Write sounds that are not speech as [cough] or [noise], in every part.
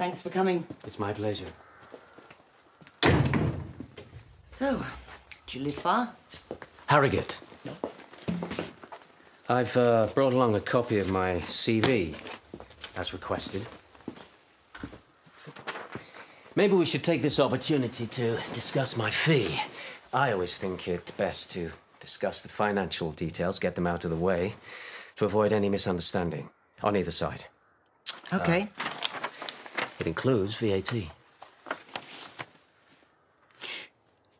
Thanks for coming. It's my pleasure. So, do you live far? Harrogate. I've uh, brought along a copy of my CV, as requested. Maybe we should take this opportunity to discuss my fee. I always think it best to discuss the financial details, get them out of the way, to avoid any misunderstanding on either side. Okay. It includes VAT.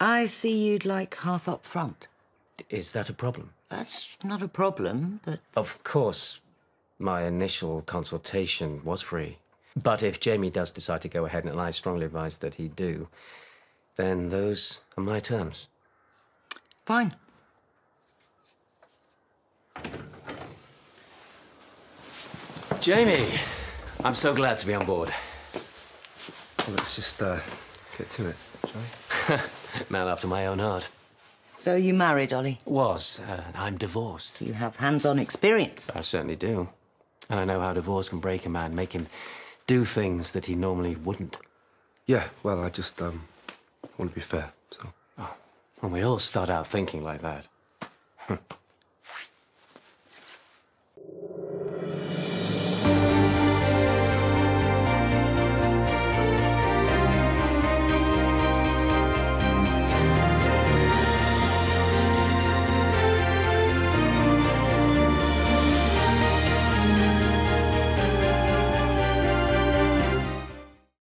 I see you'd like half up front. Is that a problem? That's not a problem, but Of course, my initial consultation was free. But if Jamie does decide to go ahead, and I strongly advise that he do, then those are my terms. fine. Jamie, I'm so glad to be on board. Well, let's just uh, get to it, shall we? [laughs] Man after my own heart. So you married, Ollie? Was, uh, I'm divorced. So you have hands-on experience. I certainly do. And I know how divorce can break a man, make him do things that he normally wouldn't. Yeah, well, I just um, want to be fair, so. And we all start out thinking like that. [laughs]